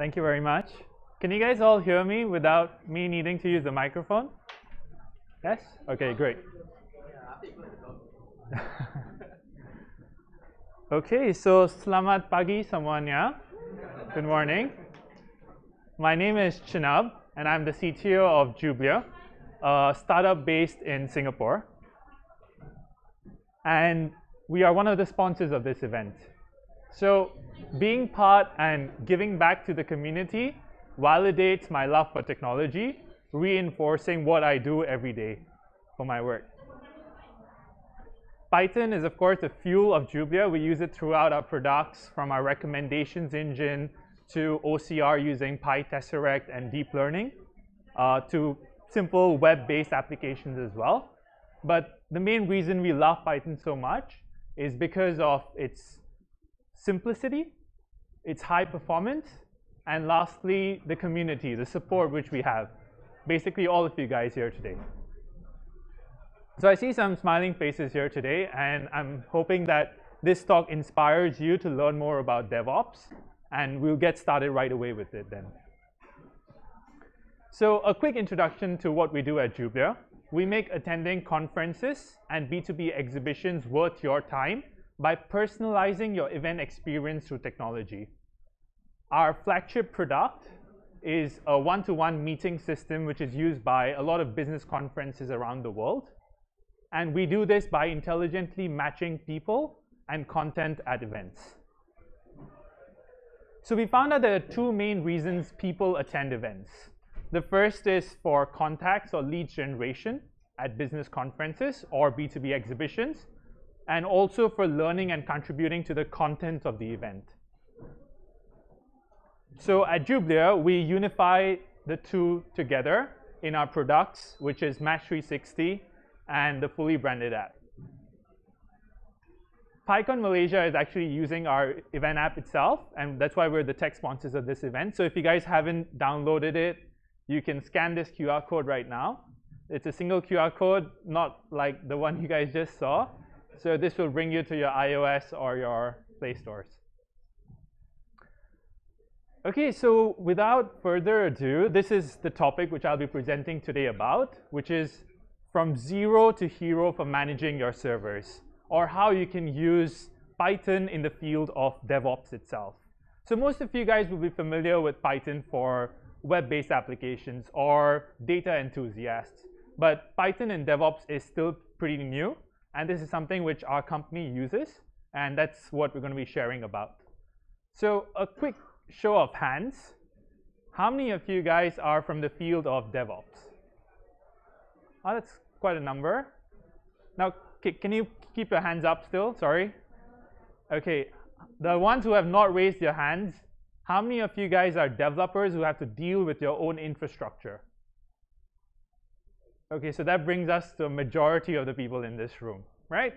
Thank you very much. Can you guys all hear me without me needing to use the microphone? Yes? Okay, great. okay, so selamat pagi semuanya. Good morning. My name is Chinab, and I'm the CTO of Jublia, a startup based in Singapore. And we are one of the sponsors of this event. So being part and giving back to the community validates my love for technology, reinforcing what I do every day for my work. Python is, of course, the fuel of Jublia. We use it throughout our products, from our recommendations engine to OCR using PyTesseract and deep learning, uh, to simple web-based applications as well. But the main reason we love Python so much is because of its simplicity, its high performance, and lastly, the community, the support which we have. Basically, all of you guys here today. So I see some smiling faces here today, and I'm hoping that this talk inspires you to learn more about DevOps, and we'll get started right away with it then. So a quick introduction to what we do at Jublia. We make attending conferences and B2B exhibitions worth your time by personalizing your event experience through technology. Our flagship product is a one-to-one -one meeting system which is used by a lot of business conferences around the world. And we do this by intelligently matching people and content at events. So we found out there are two main reasons people attend events. The first is for contacts or lead generation at business conferences or B2B exhibitions and also for learning and contributing to the content of the event. So at Jublia, we unify the two together in our products, which is Match 360 and the fully branded app. PyCon Malaysia is actually using our event app itself, and that's why we're the tech sponsors of this event. So if you guys haven't downloaded it, you can scan this QR code right now. It's a single QR code, not like the one you guys just saw. So this will bring you to your iOS or your Play stores. Okay, so without further ado, this is the topic which I'll be presenting today about, which is from zero to hero for managing your servers, or how you can use Python in the field of DevOps itself. So most of you guys will be familiar with Python for web-based applications or data enthusiasts. But Python and DevOps is still pretty new. And this is something which our company uses, and that's what we're going to be sharing about. So a quick show of hands. How many of you guys are from the field of DevOps? Oh, that's quite a number. Now, can you keep your hands up still? Sorry. Okay, the ones who have not raised your hands, how many of you guys are developers who have to deal with your own infrastructure? Okay, so that brings us to a majority of the people in this room, right?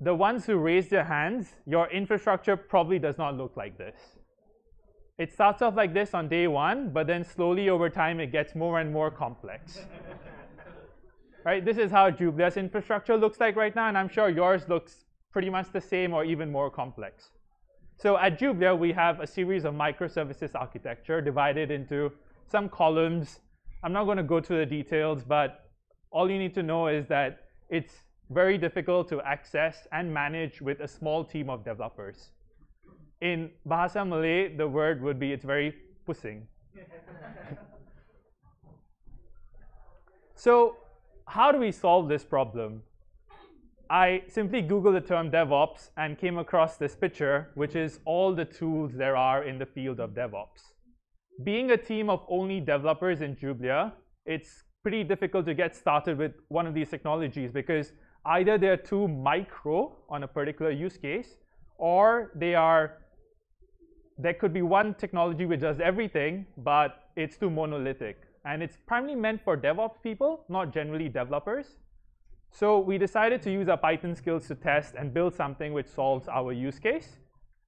The ones who raised their hands, your infrastructure probably does not look like this. It starts off like this on day one, but then slowly over time it gets more and more complex. right? This is how Jublia's infrastructure looks like right now, and I'm sure yours looks pretty much the same or even more complex. So at Jublia, we have a series of microservices architecture divided into some columns I'm not going to go through the details, but all you need to know is that it's very difficult to access and manage with a small team of developers. In Bahasa Malay, the word would be it's very pusing. so how do we solve this problem? I simply Googled the term DevOps and came across this picture, which is all the tools there are in the field of DevOps being a team of only developers in Jublia, it's pretty difficult to get started with one of these technologies because either they're too micro on a particular use case or they are there could be one technology which does everything but it's too monolithic. And it's primarily meant for DevOps people not generally developers. So we decided to use our Python skills to test and build something which solves our use case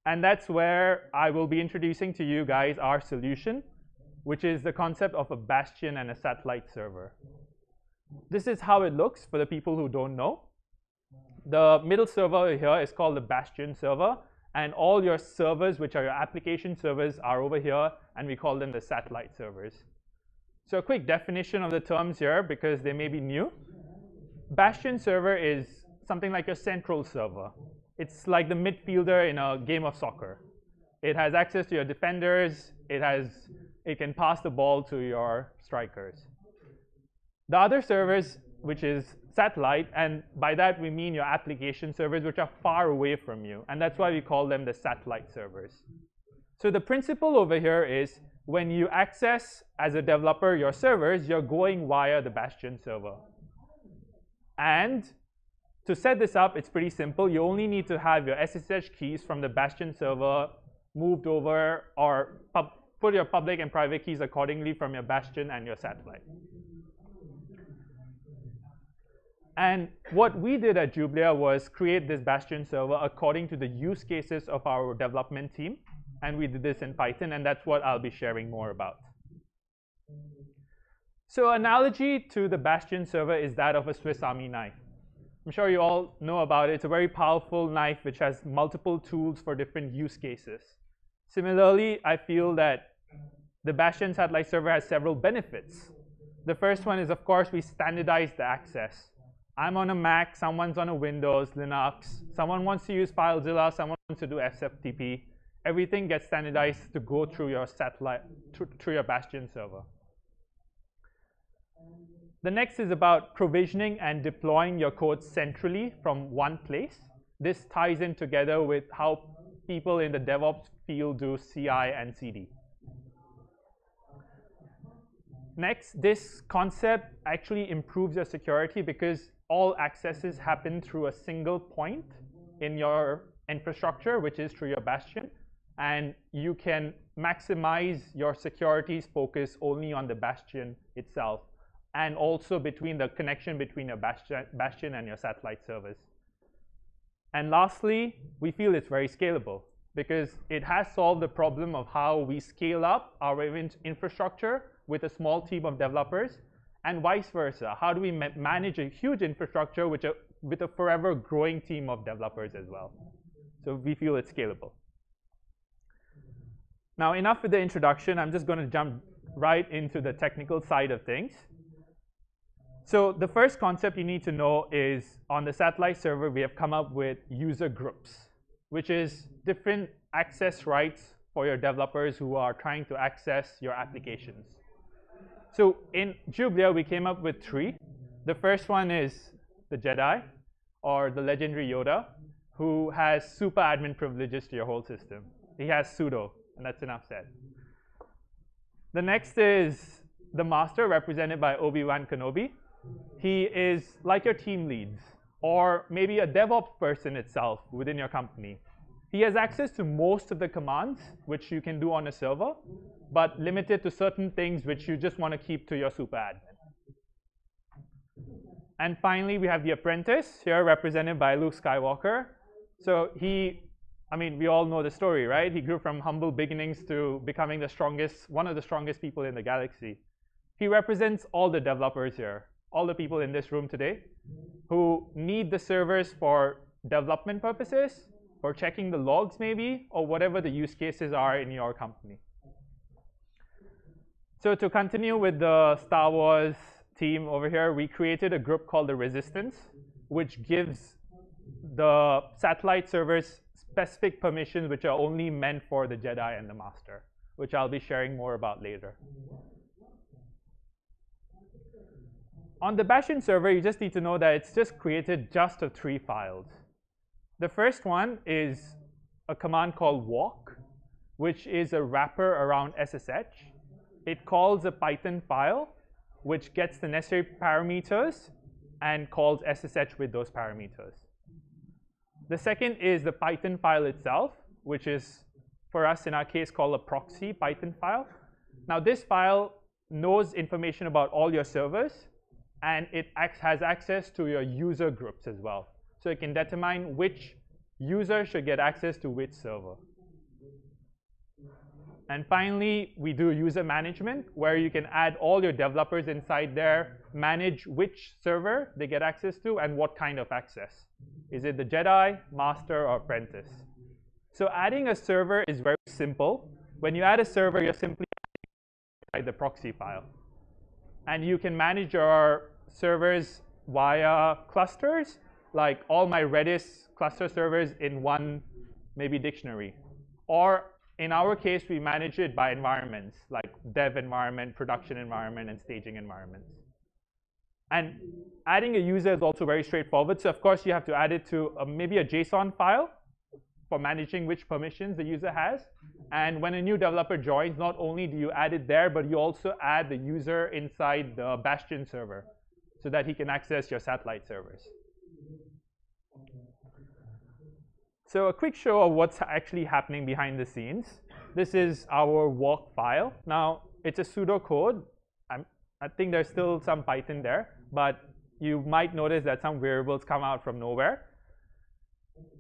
and that's where I will be introducing to you guys our solution, which is the concept of a bastion and a satellite server. This is how it looks for the people who don't know. The middle server here is called the bastion server, And all your servers, which are your application servers, are over here, and we call them the satellite servers. So a quick definition of the terms here, because they may be new. Bastion server is something like a central server. It's like the midfielder in a game of soccer. It has access to your defenders. It has it can pass the ball to your strikers. The other servers, which is satellite, and by that we mean your application servers, which are far away from you, and that's why we call them the satellite servers. So the principle over here is when you access as a developer your servers, you're going via the Bastion server. And to set this up, it's pretty simple. You only need to have your SSH keys from the Bastion server moved over or put your public and private keys accordingly from your Bastion and your satellite. And what we did at Jublia was create this Bastion server according to the use cases of our development team. And we did this in Python, and that's what I'll be sharing more about. So analogy to the Bastion server is that of a Swiss Army knife. I'm sure you all know about it. It's a very powerful knife which has multiple tools for different use cases. Similarly, I feel that the Bastion satellite server has several benefits. The first one is, of course, we standardize the access. I'm on a Mac, someone's on a Windows, Linux, someone wants to use FileZilla, someone wants to do SFTP. Everything gets standardized to go through your satellite, through your Bastion server. The next is about provisioning and deploying your code centrally from one place. This ties in together with how people in the DevOps field do CI and CD. Next, this concept actually improves your security because all accesses happen through a single point in your infrastructure, which is through your bastion. And you can maximize your security's focus only on the bastion itself and also between the connection between your bastion and your satellite servers. And lastly, we feel it's very scalable because it has solved the problem of how we scale up our infrastructure with a small team of developers and vice versa. How do we ma manage a huge infrastructure with a forever growing team of developers as well? So we feel it's scalable. Now, enough with the introduction. I'm just going to jump right into the technical side of things. So the first concept you need to know is on the satellite server, we have come up with user groups, which is different access rights for your developers who are trying to access your applications. So in Jublia, we came up with three. The first one is the Jedi, or the legendary Yoda, who has super admin privileges to your whole system. He has sudo, and that's enough said. The next is the master, represented by Obi-Wan Kenobi, he is like your team leads or maybe a DevOps person itself within your company. He has access to most of the commands which you can do on a server, but limited to certain things which you just want to keep to your super admin. And finally, we have the apprentice here represented by Luke Skywalker. So he, I mean, we all know the story, right? He grew from humble beginnings to becoming the strongest, one of the strongest people in the galaxy. He represents all the developers here all the people in this room today who need the servers for development purposes, for checking the logs maybe, or whatever the use cases are in your company. So to continue with the Star Wars team over here, we created a group called the Resistance, which gives the satellite servers specific permissions which are only meant for the Jedi and the Master, which I'll be sharing more about later. On the Bastion server, you just need to know that it's just created just of three files. The first one is a command called walk, which is a wrapper around SSH. It calls a Python file, which gets the necessary parameters and calls SSH with those parameters. The second is the Python file itself, which is, for us in our case, called a proxy Python file. Now, this file knows information about all your servers and it has access to your user groups as well. So it can determine which user should get access to which server. And finally, we do user management, where you can add all your developers inside there, manage which server they get access to, and what kind of access. Is it the Jedi, Master, or Apprentice? So adding a server is very simple. When you add a server, you're simply inside the proxy file. And you can manage your servers via clusters, like all my Redis cluster servers in one maybe dictionary. Or in our case, we manage it by environments, like dev environment, production environment, and staging environments. And adding a user is also very straightforward. So of course, you have to add it to a, maybe a JSON file for managing which permissions the user has. And when a new developer joins, not only do you add it there, but you also add the user inside the Bastion server so that he can access your satellite servers. So a quick show of what's actually happening behind the scenes. This is our walk file. Now, it's a pseudocode. I'm, I think there's still some Python there, but you might notice that some variables come out from nowhere.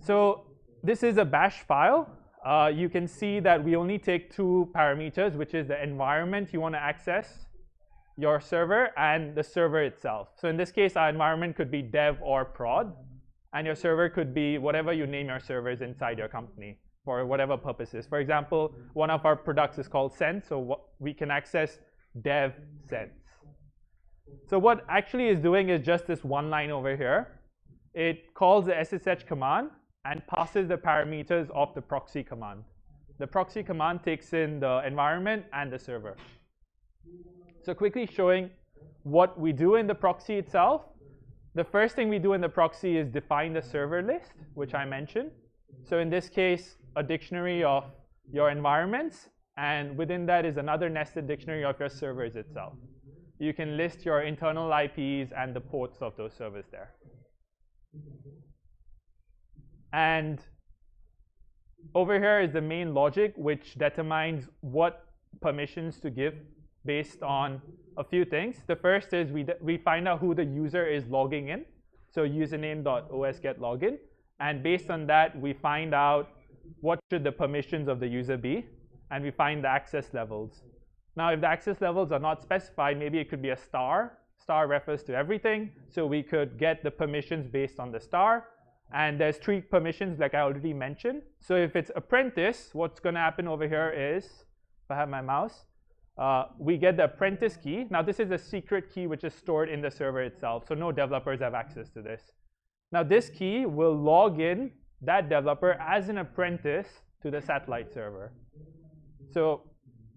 So this is a bash file. Uh, you can see that we only take two parameters, which is the environment you want to access your server and the server itself. So in this case, our environment could be dev or prod, and your server could be whatever you name your servers inside your company for whatever purposes. For example, one of our products is called Sense, so we can access dev Sense. So what actually is doing is just this one line over here. It calls the SSH command and passes the parameters of the proxy command. The proxy command takes in the environment and the server. So quickly showing what we do in the proxy itself. The first thing we do in the proxy is define the server list, which I mentioned. So in this case, a dictionary of your environments, and within that is another nested dictionary of your servers itself. You can list your internal IPs and the ports of those servers there. And over here is the main logic, which determines what permissions to give based on a few things. The first is we, we find out who the user is logging in. So username.osGetLogin. And based on that, we find out what should the permissions of the user be. And we find the access levels. Now, if the access levels are not specified, maybe it could be a star. Star refers to everything. So we could get the permissions based on the star. And there's three permissions, like I already mentioned. So if it's apprentice, what's going to happen over here is, if I have my mouse, uh, we get the apprentice key. Now, this is a secret key which is stored in the server itself, so no developers have access to this. Now, this key will log in that developer as an apprentice to the satellite server. So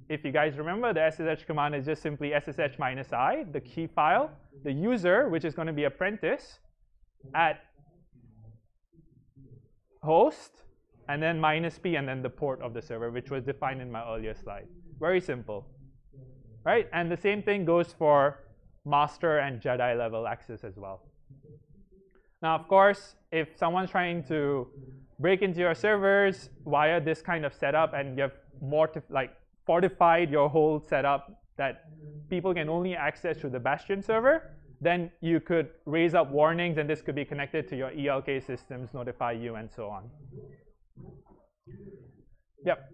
if you guys remember, the SSH command is just simply SSH minus I, the key file, the user, which is going to be apprentice, at host, and then minus p, and then the port of the server, which was defined in my earlier slide. Very simple right? And the same thing goes for master and Jedi level access as well. Now, of course, if someone's trying to break into your servers via this kind of setup and you've like fortified your whole setup that people can only access through the Bastion server, then you could raise up warnings and this could be connected to your ELK systems, notify you, and so on. Yep.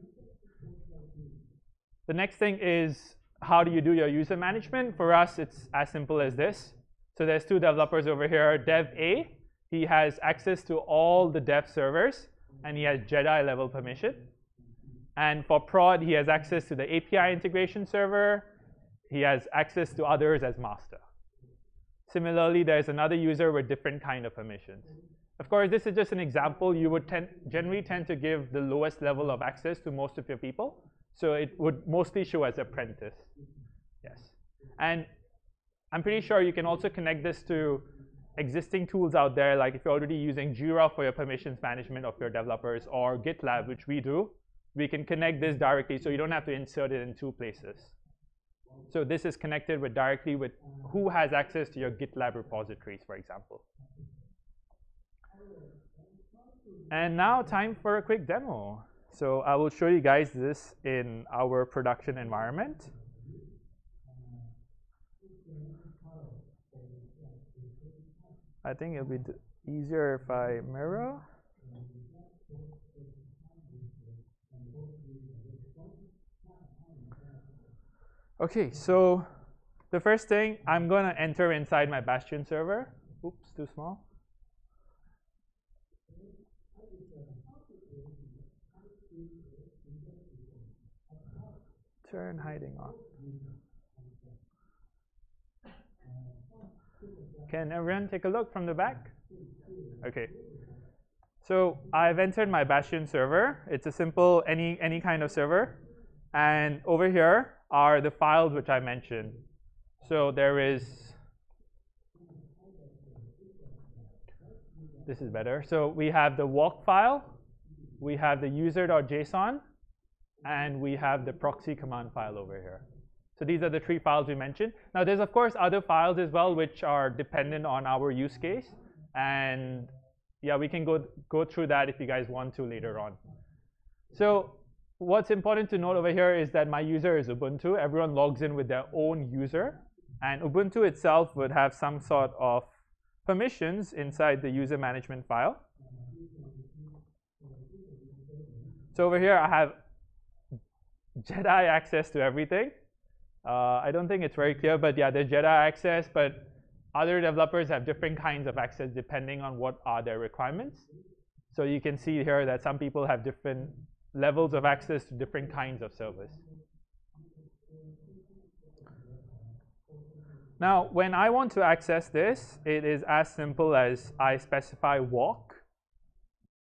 The next thing is how do you do your user management? For us, it's as simple as this. So there's two developers over here. Dev A, he has access to all the dev servers, and he has Jedi level permission. And for prod, he has access to the API integration server. He has access to others as master. Similarly, there's another user with different kind of permissions. Of course, this is just an example. You would tend, generally tend to give the lowest level of access to most of your people. So it would mostly show as apprentice. Yes. And I'm pretty sure you can also connect this to existing tools out there, like if you're already using Jira for your permissions management of your developers or GitLab, which we do, we can connect this directly so you don't have to insert it in two places. So this is connected with directly with who has access to your GitLab repositories, for example. And now time for a quick demo. So I will show you guys this in our production environment. I think it'll be easier if I mirror. Okay, so the first thing, I'm going to enter inside my Bastion server. Oops, too small. Turn hiding on. Can everyone take a look from the back? Okay. So I've entered my Bastion server. It's a simple any any kind of server. And over here are the files which I mentioned. So there is this is better. So we have the walk file, we have the user.json, and we have the proxy command file over here. So these are the three files we mentioned. Now there's of course other files as well which are dependent on our use case. And yeah, we can go, go through that if you guys want to later on. So what's important to note over here is that my user is Ubuntu. Everyone logs in with their own user. And Ubuntu itself would have some sort of permissions inside the user management file. So over here, I have Jedi access to everything. Uh, I don't think it's very clear, but yeah, there's Jedi access, but other developers have different kinds of access depending on what are their requirements. So you can see here that some people have different levels of access to different kinds of service. Now, when I want to access this, it is as simple as I specify walk,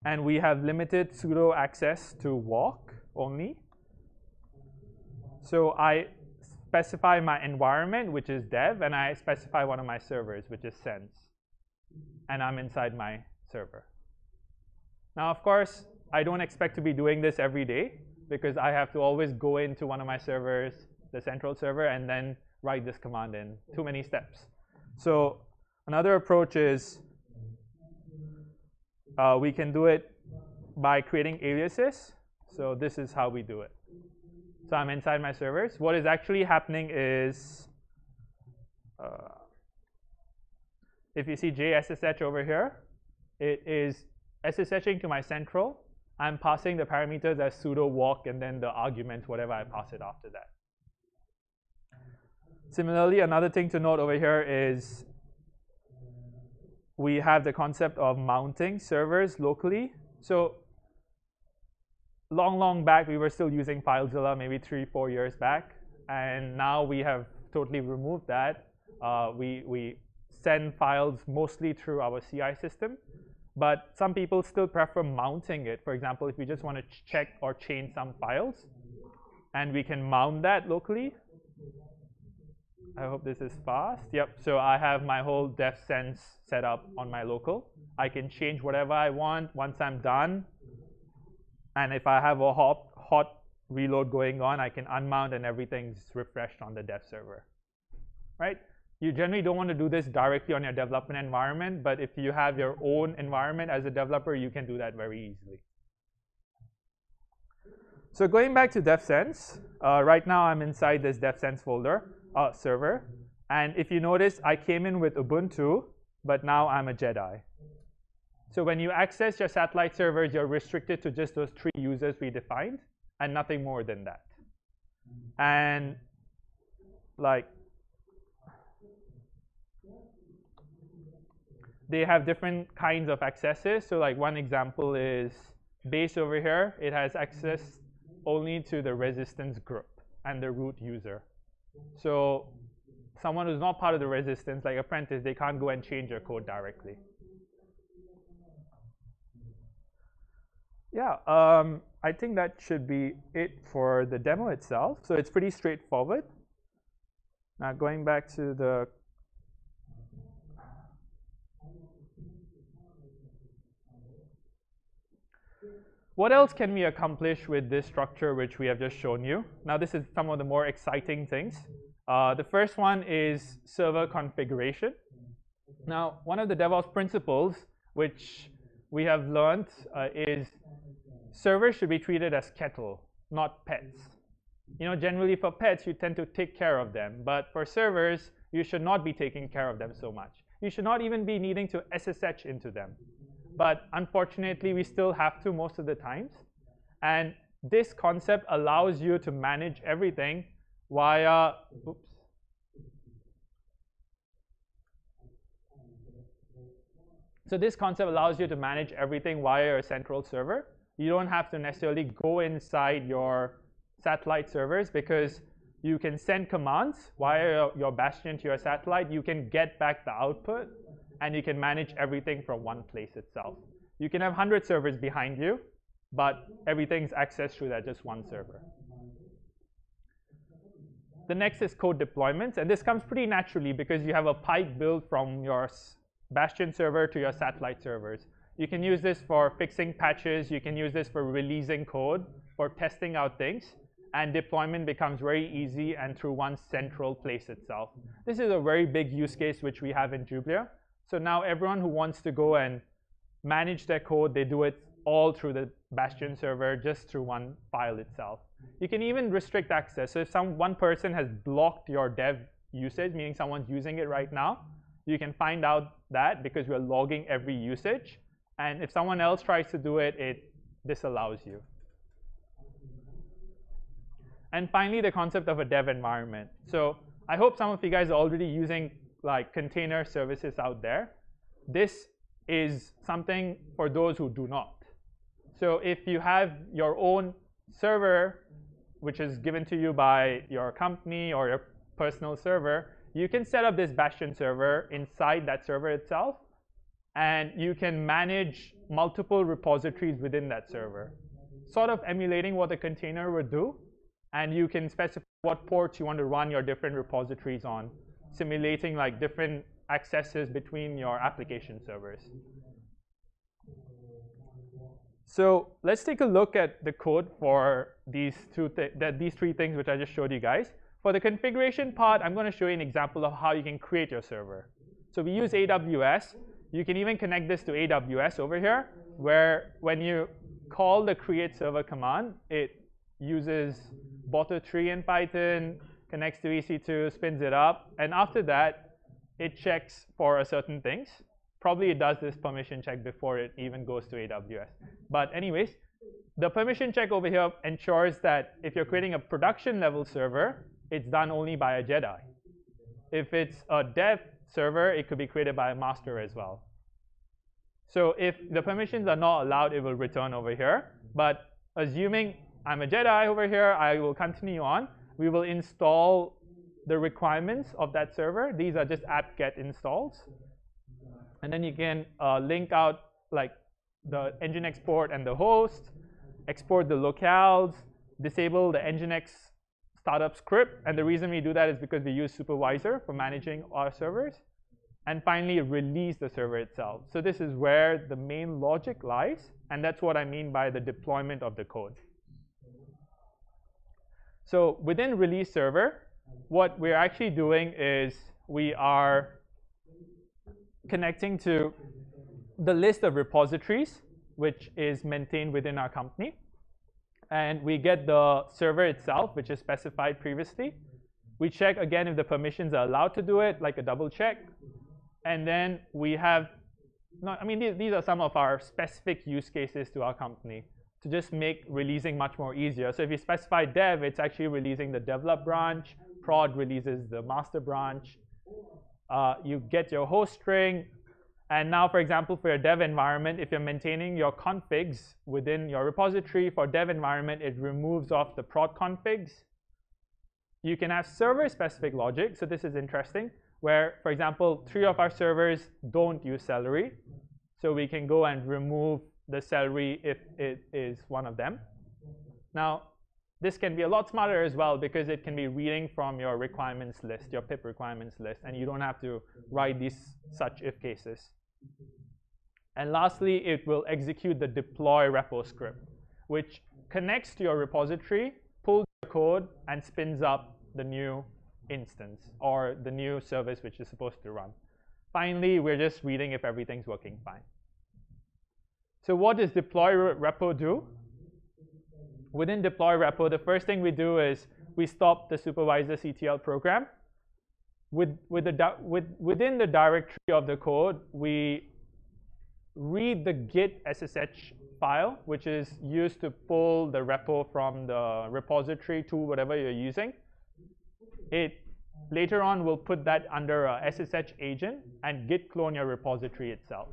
and we have limited sudo access to walk only. So I specify my environment, which is dev, and I specify one of my servers, which is sense. And I'm inside my server. Now, of course, I don't expect to be doing this every day because I have to always go into one of my servers, the central server, and then write this command in. Too many steps. So another approach is uh, we can do it by creating aliases. So this is how we do it. So I'm inside my servers. What is actually happening is, uh, if you see JSSH over here, it is SSHing to my central. I'm passing the parameters as sudo walk and then the argument, whatever I pass it after that. Similarly, another thing to note over here is we have the concept of mounting servers locally. So long, long back, we were still using FileZilla, maybe three, four years back. And now we have totally removed that. Uh, we, we send files mostly through our CI system. But some people still prefer mounting it. For example, if we just want to check or change some files, and we can mount that locally. I hope this is fast. Yep, so I have my whole DevSense set up on my local. I can change whatever I want once I'm done. And if I have a hot, hot reload going on, I can unmount and everything's refreshed on the dev server, right? You generally don't want to do this directly on your development environment, but if you have your own environment as a developer, you can do that very easily. So going back to DevSense, uh, right now I'm inside this DevSense folder uh, server. And if you notice, I came in with Ubuntu, but now I'm a Jedi. So when you access your satellite servers, you're restricted to just those three users we defined and nothing more than that. And like, they have different kinds of accesses. So like one example is base over here. It has access only to the resistance group and the root user. So someone who's not part of the resistance, like apprentice, they can't go and change their code directly. Yeah, um, I think that should be it for the demo itself. So it's pretty straightforward. Now going back to the What else can we accomplish with this structure which we have just shown you? Now this is some of the more exciting things. Uh, the first one is server configuration. Now one of the DevOps principles which we have learned uh, is servers should be treated as cattle, not pets. You know, generally for pets, you tend to take care of them. But for servers, you should not be taking care of them so much. You should not even be needing to SSH into them. But unfortunately, we still have to most of the times. And this concept allows you to manage everything via, oops, So this concept allows you to manage everything via your central server. You don't have to necessarily go inside your satellite servers because you can send commands via your bastion to your satellite. You can get back the output, and you can manage everything from one place itself. You can have 100 servers behind you, but everything's accessed through that just one server. The next is code deployments, and this comes pretty naturally because you have a pipe built from your Bastion server to your satellite servers. You can use this for fixing patches. You can use this for releasing code, for testing out things. And deployment becomes very easy and through one central place itself. This is a very big use case which we have in Jublia. So now everyone who wants to go and manage their code, they do it all through the Bastion server, just through one file itself. You can even restrict access. So if some one person has blocked your dev usage, meaning someone's using it right now, you can find out that because we're logging every usage. And if someone else tries to do it, it disallows you. And finally, the concept of a dev environment. So I hope some of you guys are already using like container services out there. This is something for those who do not. So if you have your own server, which is given to you by your company or your personal server, you can set up this Bastion server inside that server itself, and you can manage multiple repositories within that server, sort of emulating what a container would do. And you can specify what ports you want to run your different repositories on, simulating like different accesses between your application servers. So let's take a look at the code for these two th these three things which I just showed you guys. For the configuration part, I'm going to show you an example of how you can create your server. So we use AWS. You can even connect this to AWS over here, where when you call the create server command, it uses boto3 in Python, connects to EC2, spins it up, and after that, it checks for certain things. Probably it does this permission check before it even goes to AWS. But anyways, the permission check over here ensures that if you're creating a production level server, it's done only by a Jedi. If it's a dev server, it could be created by a master as well. So if the permissions are not allowed, it will return over here. But assuming I'm a Jedi over here, I will continue on. We will install the requirements of that server. These are just apt-get installs. And then you can uh, link out like the nginx port and the host, export the locales, disable the nginx startup script. And the reason we do that is because we use supervisor for managing our servers. And finally, release the server itself. So this is where the main logic lies. And that's what I mean by the deployment of the code. So within release server, what we're actually doing is we are connecting to the list of repositories, which is maintained within our company and we get the server itself, which is specified previously. We check again if the permissions are allowed to do it, like a double check. And then we have, no, I mean, these, these are some of our specific use cases to our company to just make releasing much more easier. So if you specify dev, it's actually releasing the develop branch. Prod releases the master branch. Uh, you get your host string. And now, for example, for your dev environment, if you're maintaining your configs within your repository for dev environment, it removes off the prod configs. You can have server-specific logic. So this is interesting, where, for example, three of our servers don't use Celery. So we can go and remove the Celery if it is one of them. Now, this can be a lot smarter as well because it can be reading from your requirements list, your pip requirements list, and you don't have to write these such if cases. And lastly, it will execute the deploy repo script, which connects to your repository, pulls the code, and spins up the new instance or the new service which is supposed to run. Finally, we're just reading if everything's working fine. So what does deploy repo do? Within deploy repo, the first thing we do is we stop the supervisor CTL program with, with the, with, within the directory of the code, we read the git SSH file, which is used to pull the repo from the repository to whatever you're using. It later on will put that under a SSH agent and git clone your repository itself.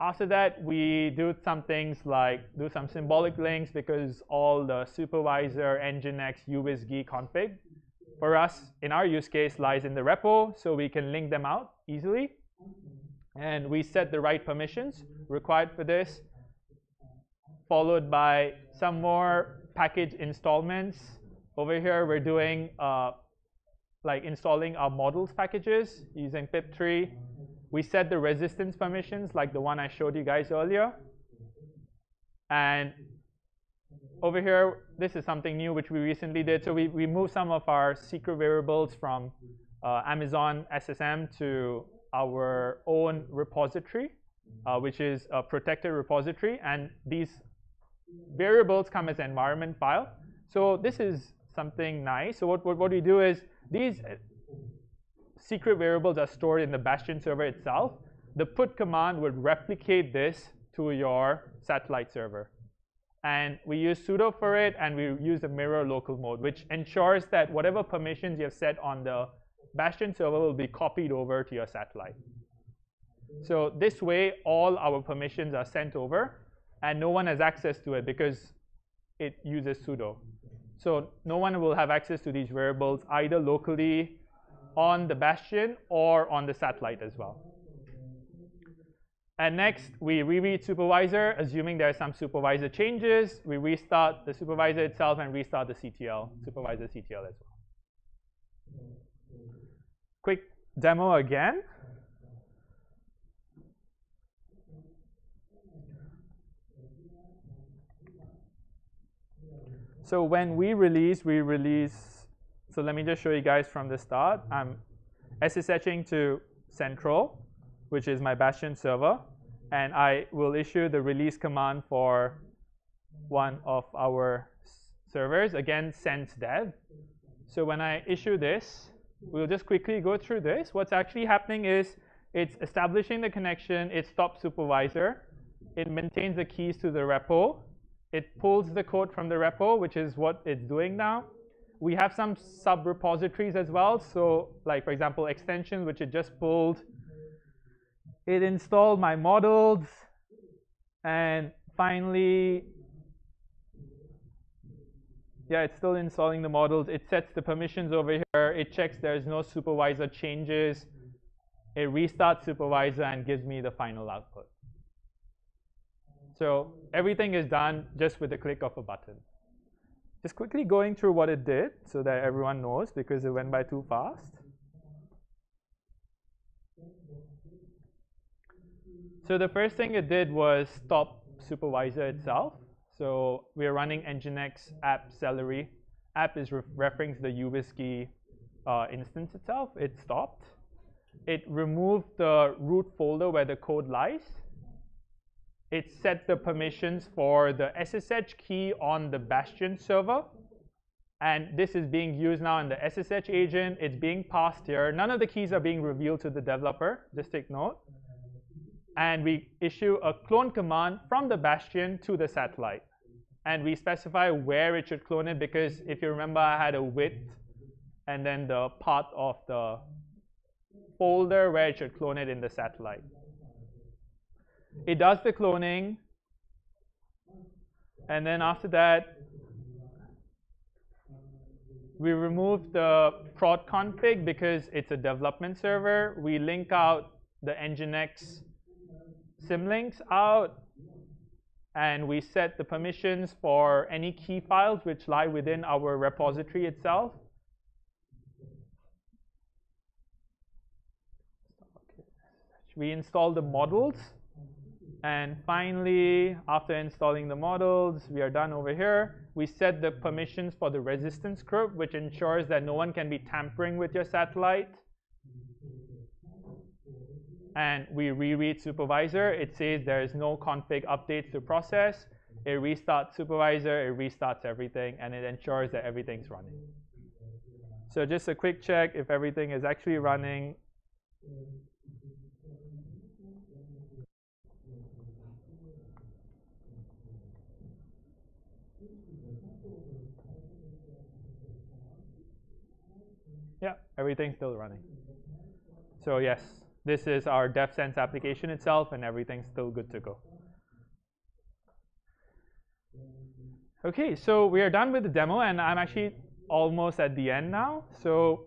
after that, we do some things like do some symbolic links because all the supervisor, nginx, uwsg config for us in our use case lies in the repo, so we can link them out easily. And we set the right permissions required for this, followed by some more package installments. Over here, we're doing uh, like installing our models packages using pip3. We set the resistance permissions like the one I showed you guys earlier. And over here, this is something new which we recently did. So we, we moved some of our secret variables from uh, Amazon SSM to our own repository, uh, which is a protected repository. And these variables come as environment file. So this is something nice. So what, what, what we do is these uh, secret variables are stored in the Bastion server itself. The put command would replicate this to your satellite server. And we use sudo for it, and we use the mirror local mode, which ensures that whatever permissions you have set on the Bastion server will be copied over to your satellite. So this way, all our permissions are sent over, and no one has access to it because it uses sudo. So no one will have access to these variables either locally on the Bastion or on the satellite as well. And next, we reread supervisor, assuming there are some supervisor changes. We restart the supervisor itself and restart the CTL, supervisor CTL as well. Quick demo again. So when we release, we release, so let me just show you guys from the start. I'm SSHing to central, which is my Bastion server, and I will issue the release command for one of our servers, again, sense dev. So when I issue this, we'll just quickly go through this. What's actually happening is it's establishing the connection, it stops supervisor, it maintains the keys to the repo, it pulls the code from the repo, which is what it's doing now. We have some sub-repositories as well. So like, for example, extensions, which it just pulled. It installed my models. And finally, yeah, it's still installing the models. It sets the permissions over here. It checks there's no supervisor changes. It restarts supervisor and gives me the final output. So everything is done just with the click of a button. Just quickly going through what it did so that everyone knows because it went by too fast. So the first thing it did was stop supervisor itself. So we're running nginx app celery. App is re referring to the uwsg uh, instance itself. It stopped. It removed the root folder where the code lies it set the permissions for the SSH key on the Bastion server. And this is being used now in the SSH agent. It's being passed here. None of the keys are being revealed to the developer. Just take note. And we issue a clone command from the Bastion to the satellite. And we specify where it should clone it because if you remember, I had a width and then the path of the folder where it should clone it in the satellite. It does the cloning. And then after that, we remove the prod config because it's a development server. We link out the nginx symlinks out. And we set the permissions for any key files which lie within our repository itself. We install the models. And finally, after installing the models, we are done over here. We set the permissions for the resistance group, which ensures that no one can be tampering with your satellite. And we reread supervisor. It says there is no config updates to process. It restarts supervisor, it restarts everything, and it ensures that everything's running. So just a quick check if everything is actually running. Yeah, everything's still running. So yes, this is our DevSense application itself, and everything's still good to go. Okay, so we are done with the demo, and I'm actually almost at the end now. So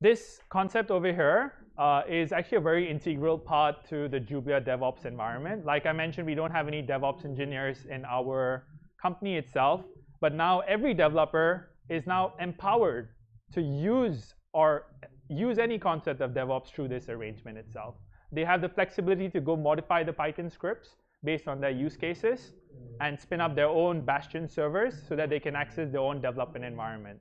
this concept over here uh, is actually a very integral part to the Jublia DevOps environment. Like I mentioned, we don't have any DevOps engineers in our company itself, but now every developer is now empowered to use or use any concept of DevOps through this arrangement itself. They have the flexibility to go modify the Python scripts based on their use cases and spin up their own Bastion servers so that they can access their own development environment.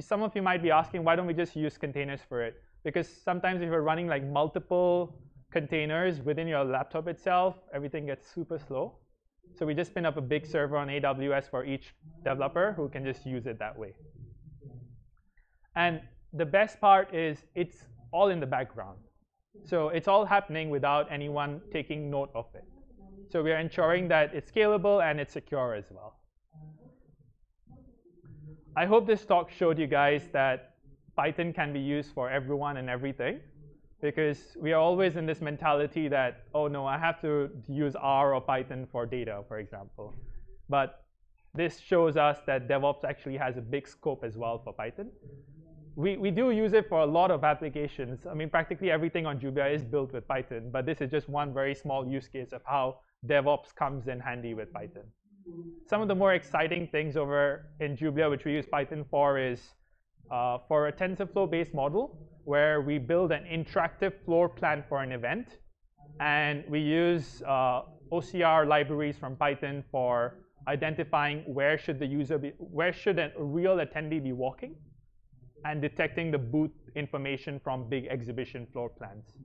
Some of you might be asking, why don't we just use containers for it? Because sometimes if you're running like multiple containers within your laptop itself, everything gets super slow. So we just spin up a big server on AWS for each developer who can just use it that way. And the best part is it's all in the background. So it's all happening without anyone taking note of it. So we are ensuring that it's scalable and it's secure as well. I hope this talk showed you guys that Python can be used for everyone and everything because we are always in this mentality that, oh no, I have to use R or Python for data, for example. But this shows us that DevOps actually has a big scope as well for Python we, we do use it for a lot of applications. I mean, practically everything on Jublia is built with Python, but this is just one very small use case of how DevOps comes in handy with Python. Some of the more exciting things over in Jublia, which we use Python for, is uh, for a TensorFlow-based model, where we build an interactive floor plan for an event, and we use uh, OCR libraries from Python for identifying where should the user be, where should a real attendee be walking, and detecting the booth information from big exhibition floor plans.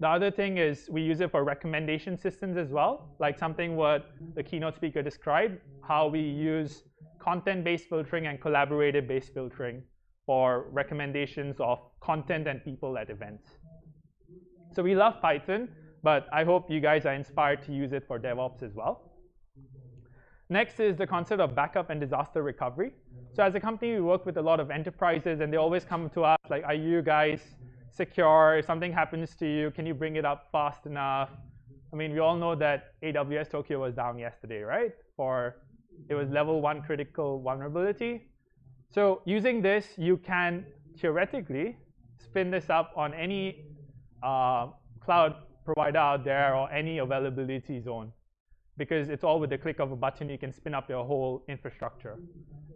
The other thing is we use it for recommendation systems as well, like something what the keynote speaker described, how we use content-based filtering and collaborative-based filtering for recommendations of content and people at events. So we love Python, but I hope you guys are inspired to use it for DevOps as well. Next is the concept of backup and disaster recovery. So as a company, we work with a lot of enterprises, and they always come to us like, are you guys secure? If something happens to you, can you bring it up fast enough? I mean, we all know that AWS Tokyo was down yesterday, right? For it was level one critical vulnerability. So using this, you can theoretically spin this up on any uh, cloud provider out there or any availability zone because it's all with the click of a button. You can spin up your whole infrastructure.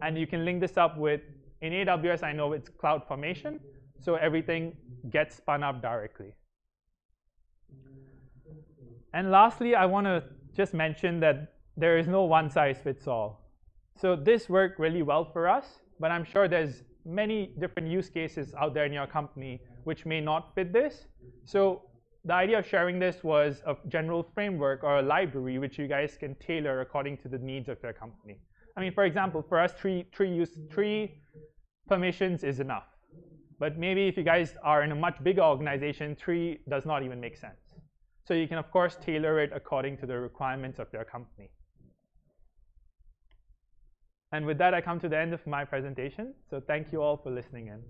And you can link this up with, in AWS, I know it's CloudFormation, so everything gets spun up directly. And lastly, I want to just mention that there is no one size fits all. So this worked really well for us, but I'm sure there's many different use cases out there in your company which may not fit this. So the idea of sharing this was a general framework or a library which you guys can tailor according to the needs of your company. I mean, for example, for us, three, three, use, three permissions is enough. But maybe if you guys are in a much bigger organization, three does not even make sense. So you can, of course, tailor it according to the requirements of your company. And with that, I come to the end of my presentation. So thank you all for listening in.